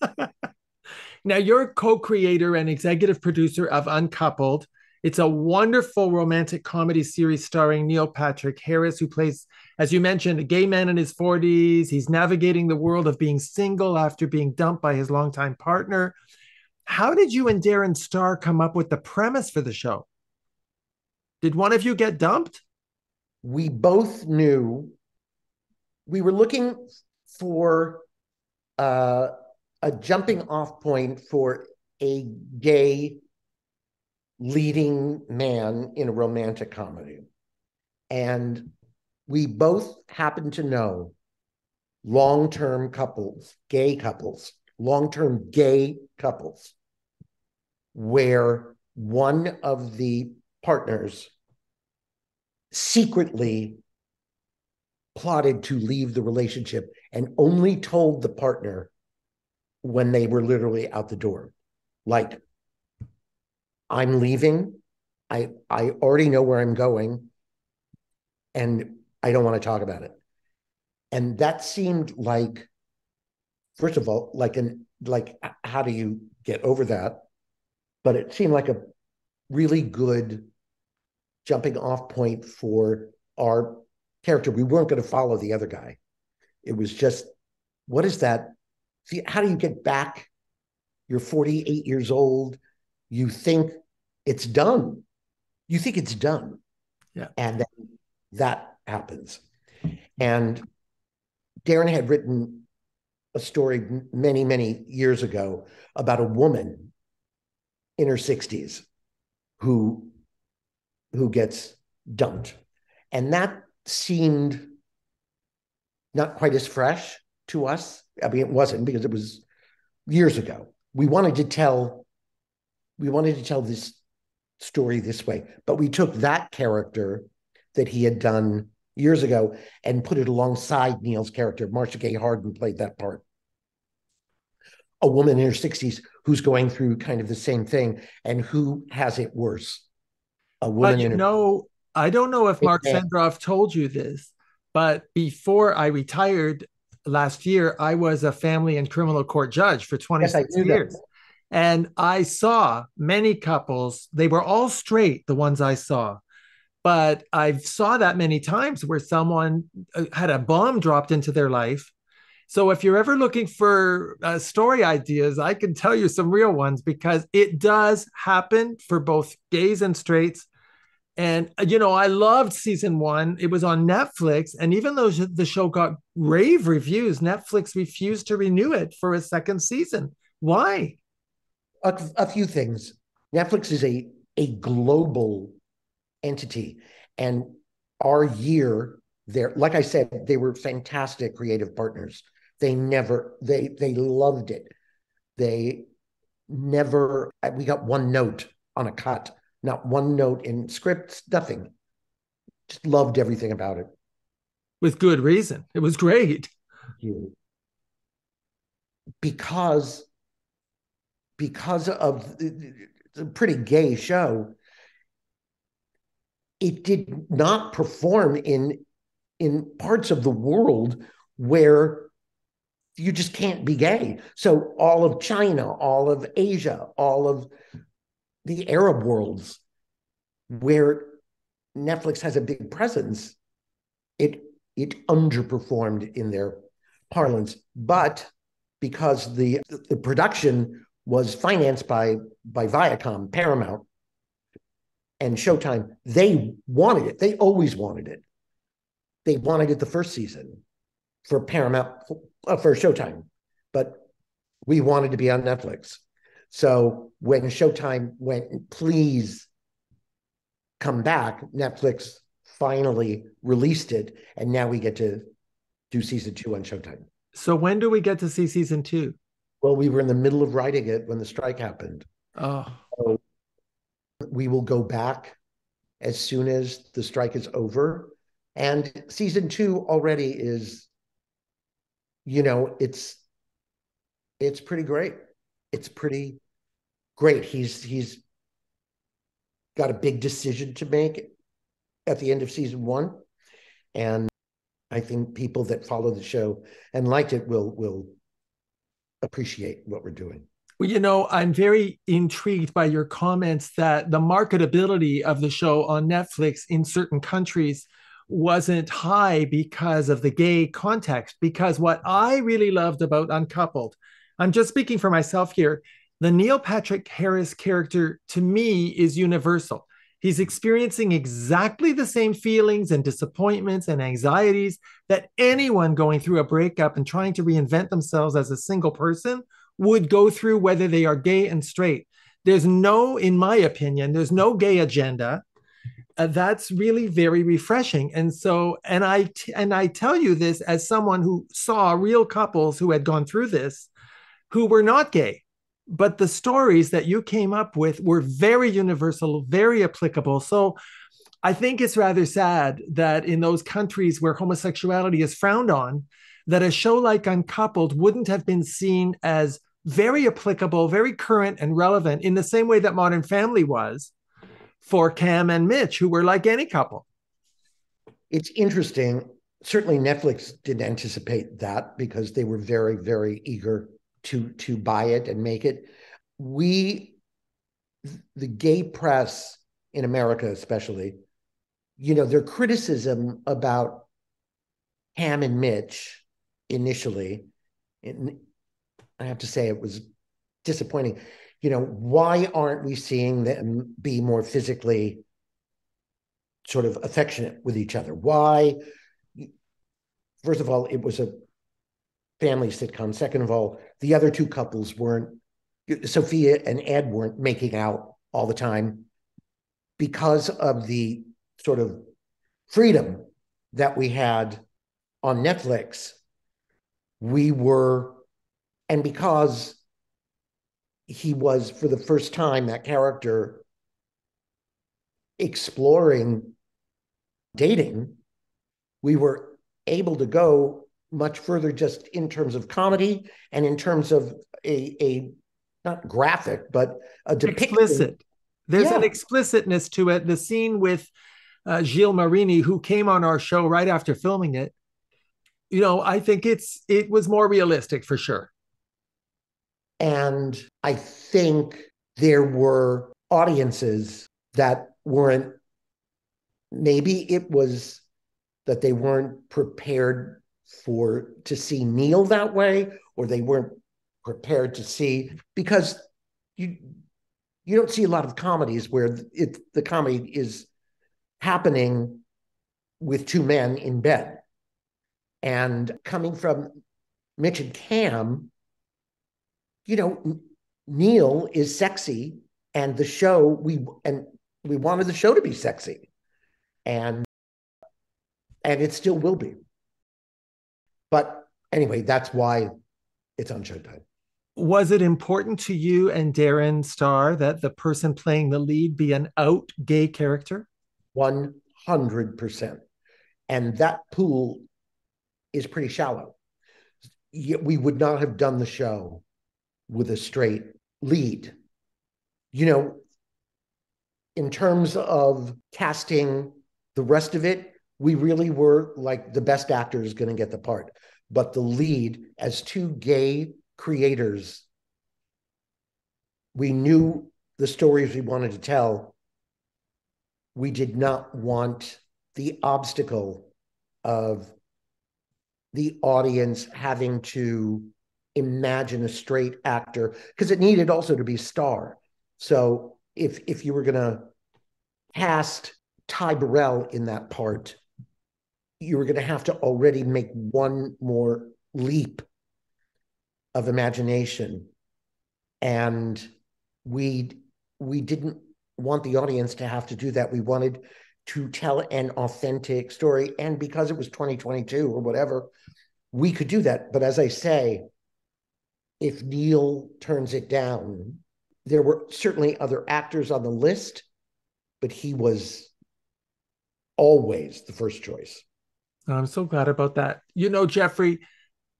now you're co-creator and executive producer of Uncoupled. It's a wonderful romantic comedy series starring Neil Patrick Harris, who plays, as you mentioned, a gay man in his 40s. He's navigating the world of being single after being dumped by his longtime partner. How did you and Darren Star come up with the premise for the show? Did one of you get dumped? We both knew we were looking for uh, a jumping off point for a gay leading man in a romantic comedy. And we both happen to know long term couples, gay couples, long term gay couples where one of the partners secretly plotted to leave the relationship and only told the partner when they were literally out the door. Like i'm leaving. I i already know where i'm going and i don't want to talk about it. And that seemed like first of all like an like how do you get over that but it seemed like a really good jumping off point for our character we weren't going to follow the other guy it was just what is that see how do you get back you're 48 years old, you think it's done. You think it's done. Yeah. And then that happens. And Darren had written a story many, many years ago about a woman in her 60s who who gets dumped. And that seemed not quite as fresh to us. I mean, it wasn't because it was years ago. We wanted to tell, we wanted to tell this story this way, but we took that character that he had done years ago and put it alongside Neil's character. Marcia Gay Harden played that part. A woman in her 60s who's going through kind of the same thing and who has it worse. A woman but you in her- know, I don't know if Mark Sendroff told you this, but before I retired last year, I was a family and criminal court judge for 26 yes, years. That. And I saw many couples, they were all straight, the ones I saw. But I've saw that many times where someone uh, had a bomb dropped into their life. So if you're ever looking for uh, story ideas, I can tell you some real ones because it does happen for both gays and straights and uh, you know, I loved season one. It was on Netflix, and even though the show got rave reviews, Netflix refused to renew it for a second season. Why? A, a few things. Netflix is a a global entity, and our year there, like I said, they were fantastic creative partners. They never they they loved it. They never. We got one note on a cut not one note in scripts, nothing. Just loved everything about it. With good reason. It was great. Because because of the pretty gay show, it did not perform in in parts of the world where you just can't be gay. So all of China, all of Asia, all of the Arab worlds where Netflix has a big presence, it it underperformed in their parlance. But because the the production was financed by by Viacom, Paramount, and Showtime, they wanted it. They always wanted it. They wanted it the first season for Paramount uh, for Showtime, but we wanted to be on Netflix. So when Showtime went, please come back, Netflix finally released it, and now we get to do season two on Showtime. So when do we get to see season two? Well, we were in the middle of writing it when the strike happened. Oh. So we will go back as soon as the strike is over. And season two already is, you know, it's it's pretty great. It's pretty great. He's he's got a big decision to make at the end of season one, and I think people that follow the show and liked it will will appreciate what we're doing. Well, you know, I'm very intrigued by your comments that the marketability of the show on Netflix in certain countries wasn't high because of the gay context. Because what I really loved about Uncoupled, I'm just speaking for myself here, the Neil Patrick Harris character to me is universal. He's experiencing exactly the same feelings and disappointments and anxieties that anyone going through a breakup and trying to reinvent themselves as a single person would go through, whether they are gay and straight. There's no, in my opinion, there's no gay agenda. Uh, that's really very refreshing. And so, and I t- and I tell you this as someone who saw real couples who had gone through this, who were not gay, but the stories that you came up with were very universal, very applicable. So I think it's rather sad that in those countries where homosexuality is frowned on, that a show like Uncoupled wouldn't have been seen as very applicable, very current and relevant in the same way that Modern Family was for Cam and Mitch, who were like any couple. It's interesting. Certainly, Netflix didn't anticipate that because they were very, very eager to to buy it and make it. We, the gay press in America, especially, you know, their criticism about Cam and Mitch initially, and I have to say it was disappointing. You know, why aren't we seeing them be more physically sort of affectionate with each other? Why? First of all, it was a family sitcom. Second of all, the other two couples weren't, Sophia and Ed weren't making out all the time because of the sort of freedom that we had on Netflix. We were, and because he was for the first time, that character exploring dating, we were able to go much further just in terms of comedy and in terms of a, a not graphic, but a depiction. Explicit. There's yeah. an explicitness to it. The scene with uh, Gilles Marini, who came on our show right after filming it, you know, I think it's it was more realistic for sure. And I think there were audiences that weren't, maybe it was that they weren't prepared for to see Neil that way, or they weren't prepared to see because you you don't see a lot of comedies where it the comedy is happening with two men in bed. And coming from Mitch and Cam, you know, Neil is sexy, and the show we and we wanted the show to be sexy, and and it still will be. But anyway, that's why it's on Showtime. Was it important to you and Darren Star that the person playing the lead be an out gay character? 100%. And that pool is pretty shallow. We would not have done the show with a straight lead. You know, in terms of casting the rest of it, we really were like the best actor is going to get the part. But the lead, as two gay creators, we knew the stories we wanted to tell. We did not want the obstacle of the audience having to imagine a straight actor because it needed also to be star. So if if you were to cast Ty Burrell in that part, you were to have to already make one more leap of imagination, and we we didn't want the audience to have to do that. We wanted to tell an authentic story, and because it was 2022 or whatever, we could do that. But as I say, if Neil turns it down, there were certainly other actors on the list, but he was always the first choice. I'm so glad about that. You know, Jeffrey,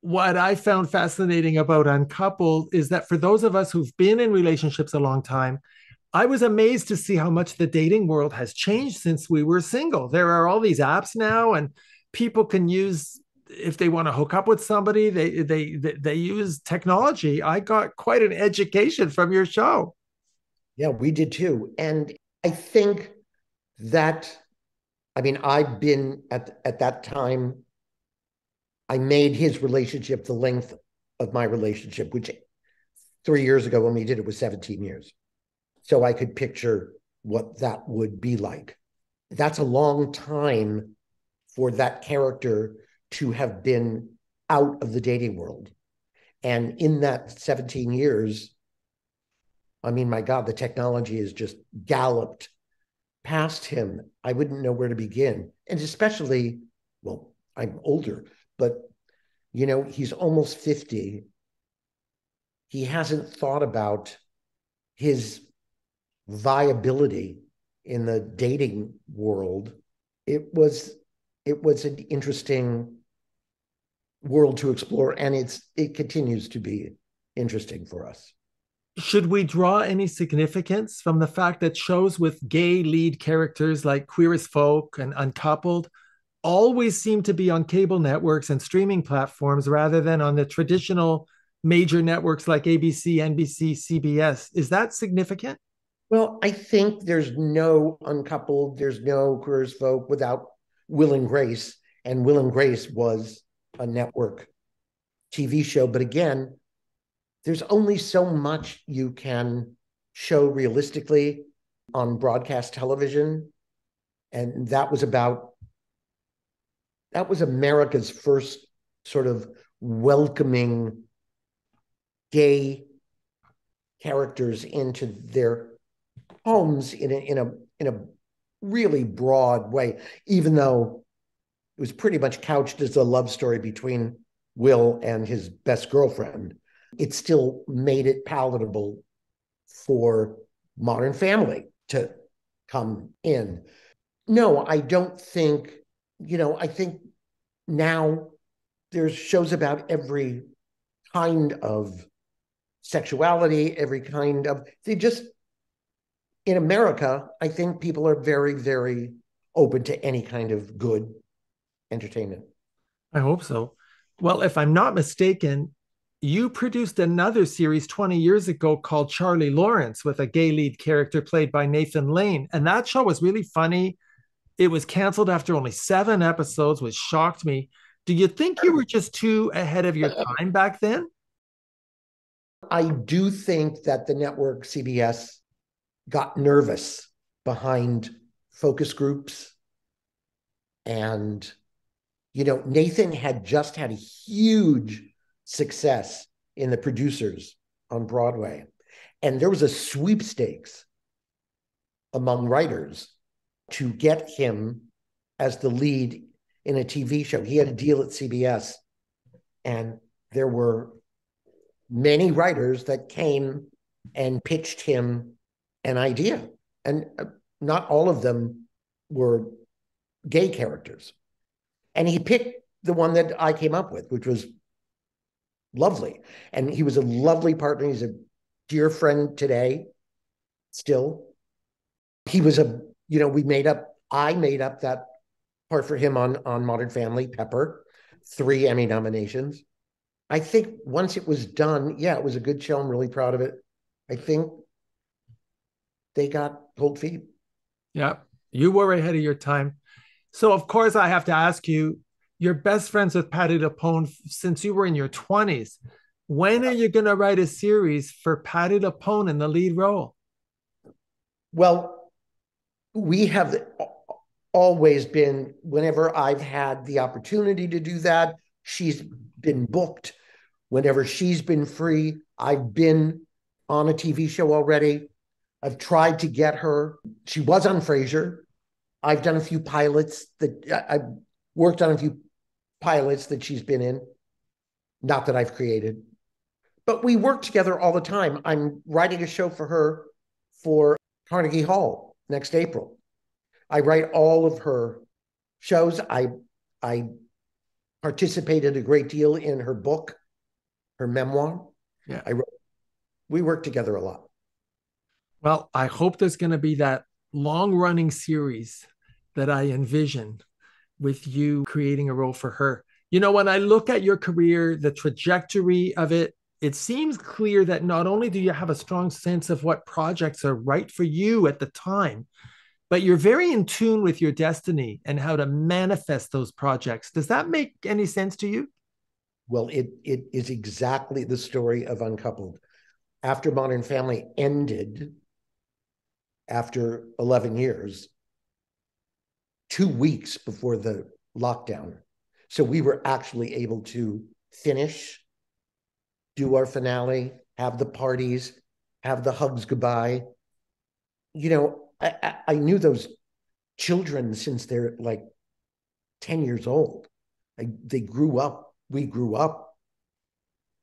what I found fascinating about Uncoupled is that for those of us who've been in relationships a long time, I was amazed to see how much the dating world has changed since we were single. There are all these apps now, and people can use if they want to hook up with somebody, they they they use technology. I got quite an education from your show. Yeah, we did too. And I think that I mean, I've been at at that time I made his relationship the length of my relationship, which 3 years ago when we did it was 17 years. So I could picture what that would be like. That's a long time for that character to have been out of the dating world. And in that 17 years, I mean, my God, the technology has just galloped past him. I wouldn't know where to begin. And especially, well, I'm older, but you know, he's almost 50. He hasn't thought about his viability in the dating world. It was it was an interesting world to explore, and it's it continues to be interesting for us. Should we draw any significance from the fact that shows with gay lead characters like Queer as Folk and Uncoupled always seem to be on cable networks and streaming platforms rather than on the traditional major networks like ABC, NBC, CBS? Is that significant? Well, I think there's no Uncoupled, there's no Queer as Folk without Will and Grace, and Will and Grace was a network TV show. But again, there's only so much you can show realistically on broadcast television. And that was about, that was America's first sort of welcoming gay characters into their homes in a, in a, in a really broad way, even though was pretty much couched as a love story between Will and his best girlfriend. It still made it palatable for Modern Family to come in. No, I don't think, you know, I think now there's shows about every kind of sexuality, every kind of, they just, in America, I think people are very, very open to any kind of good entertainment. I hope so. Well, if I'm not mistaken, you produced another series 20 years ago called Charlie Lawrence with a gay lead character played by Nathan Lane. And that show was really funny. It was canceled after only seven episodes, which shocked me. Do you think you were just too ahead of your uh, uh, time back then? I do think that the network CBS got nervous behind focus groups. And, you know, Nathan had just had a huge success in the producers on Broadway. And there was a sweepstakes among writers to get him as the lead in a TV show. He had a deal at CBS, and there were many writers that came and pitched him an idea. And uh, not all of them were gay characters. And he picked the one that I came up with, which was lovely. And he was a lovely partner. He's a dear friend today, still. He was a, you know, we made up, I made up that part for him on, on Modern Family, Pepper, three Emmy nominations. I think once it was done, yeah, it was a good show. I'm really proud of it. I think they got cold feet. Yeah, you were ahead of your time. So, of course, I have to ask you you're best friends with Patti LuPone since you were in your 20s. When are you going to write a series for Patti LuPone in the lead role? Well, we have always been, whenever I've had the opportunity to do that, she's been booked. Whenever she's been free, I've been on a TV show already. I've tried to get her. She was on Frasier. I've done a few pilots that I've worked on a few pilots that she's been in, not that I've created, but we work together all the time. I'm writing a show for her for Carnegie Hall next April. I write all of her shows. I I participated a great deal in her book, her memoir. Yeah. I wrote, we work together a lot. Well, I hope there's going to be that long running series that I envision with you creating a role for her. You know, when I look at your career, the trajectory of it, it seems clear that not only do you have a strong sense of what projects are right for you at the time, but you're very in tune with your destiny and how to manifest those projects. Does that make any sense to you? Well, it it is exactly the story of Uncoupled. After Modern Family ended after 11 years, two weeks before the lockdown. So we were actually able to finish, do our finale, have the parties, have the hugs goodbye. You know, I, I, knew those children since they're like 10 years old. I, they grew up, we grew up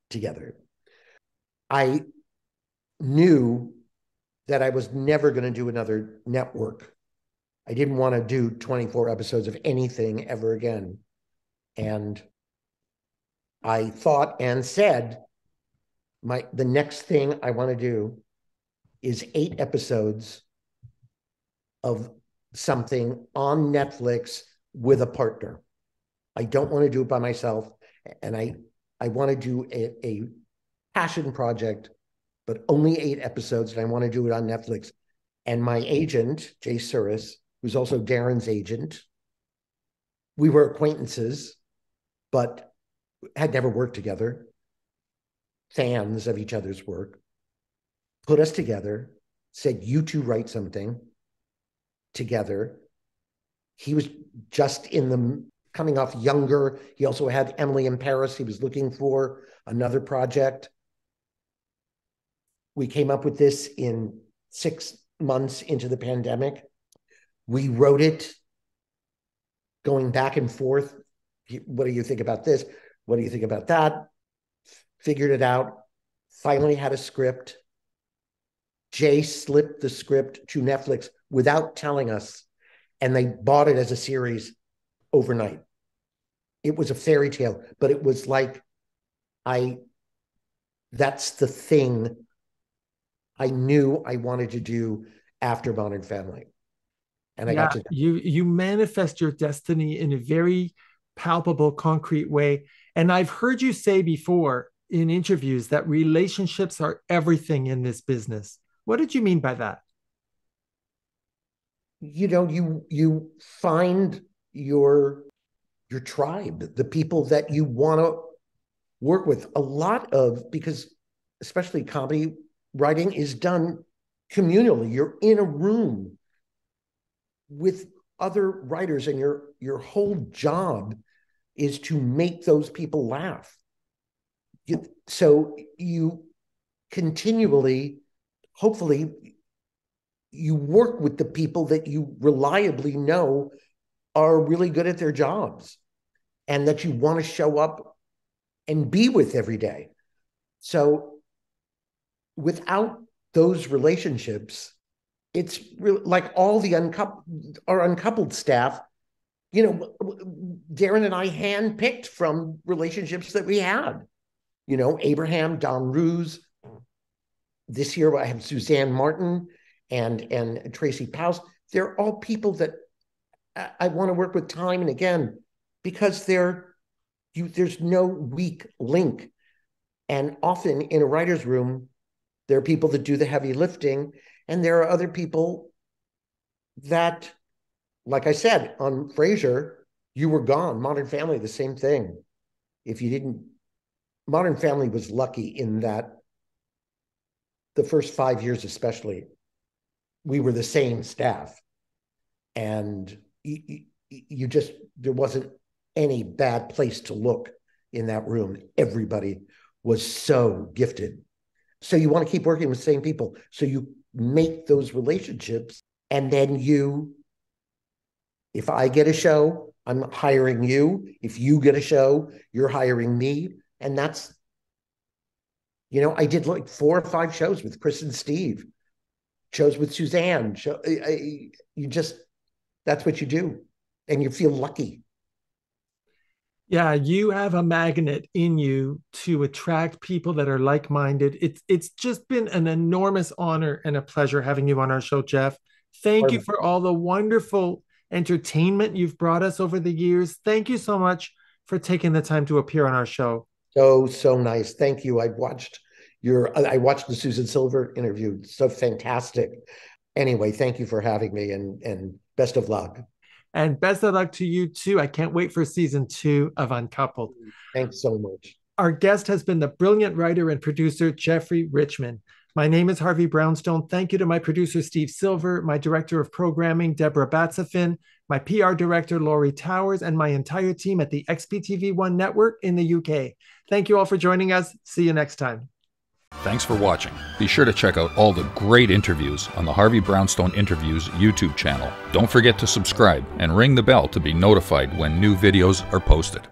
together. I knew that I was never going to do another network I didn't want to do 24 episodes of anything ever again. And I thought and said, my the next thing I want to do is eight episodes of something on Netflix with a partner. I don't want to do it by myself. And I I want to do a, a passion project, but only eight episodes, and I want to do it on Netflix. And my agent, Jay Sures, who's also Darren's agent. We were acquaintances, but had never worked together. fans of each other's work, put us together, said, You two write something together. He was just in the coming off younger. He also had Emily in Paris. He was looking for another project. We came up with this in six months into the pandemic. We wrote it going back and forth. What do you think about this? What do you think about that? Figured it out. Finally had a script. Jay slipped the script to Netflix without telling us, and they bought it as a series overnight. It was a fairy tale, but it was like I that's the thing I knew I wanted to do after Modern Family. And I yeah, got to you you manifest your destiny in a very palpable, concrete way. And I've heard you say before in interviews that relationships are everything in this business. What did you mean by that? You know, you you find your your tribe, the people that you want to work with. A lot of because especially comedy writing is done communally. You're in a room with other writers, and your your whole job is to make those people laugh. You, so you continually, hopefully, you work with the people that you reliably know are really good at their jobs and that you want to show up and be with every day. So without those relationships, it's really like all the uncoupled our uncoupled staff, you know, Darren and I handpicked from relationships that we had. You know, Abraham, Don Ruse. This year I have Suzanne Martin and and Tracy Powles. They're all people that I, I want to work with time and again because they're you there's no weak link. And often in a writer's room, there are people that do the heavy lifting, and there are other people that, like I said, on Frasier, you were gone. Modern Family, the same thing. If you didn't, Modern Family was lucky in that the first five years, especially, we were the same staff. And you, you just, there wasn't any bad place to look in that room. Everybody was so gifted so you want to keep working with the same people. So you make those relationships and then you, if I get a show, I'm hiring you. If you get a show, you're hiring me. And that's, you know, I did like four or five shows with Chris and Steve, shows with Suzanne. Show, I, I, you just, that's what you do. And you feel lucky. Yeah, you have a magnet in you to attract people that are like-minded. It's it's just been an enormous honor and a pleasure having you on our show, Jeff. Thank you for all the wonderful entertainment you've brought us over the years. Thank you so much for taking the time to appear on our show. So so nice. Thank you. I watched your I watched the Susan Silver interview. So fantastic. Anyway, thank you for having me and and best of luck. And best of luck to you too. I can't wait for season two of Uncoupled. Thanks so much. Our guest has been the brilliant writer and producer, Jeffrey Richman. My name is Harvey Brownstone. Thank you to my producer, Steve Silver, my director of programming, Deborah Batsafin, my PR director, Laurie Towers, and my entire team at the XPTV1 network in the UK. Thank you all for joining us. See you next time. Thanks for watching. Be sure to check out all the great interviews on the Harvey Brownstone Interviews YouTube channel. Don't forget to subscribe and ring the bell to be notified when new videos are posted.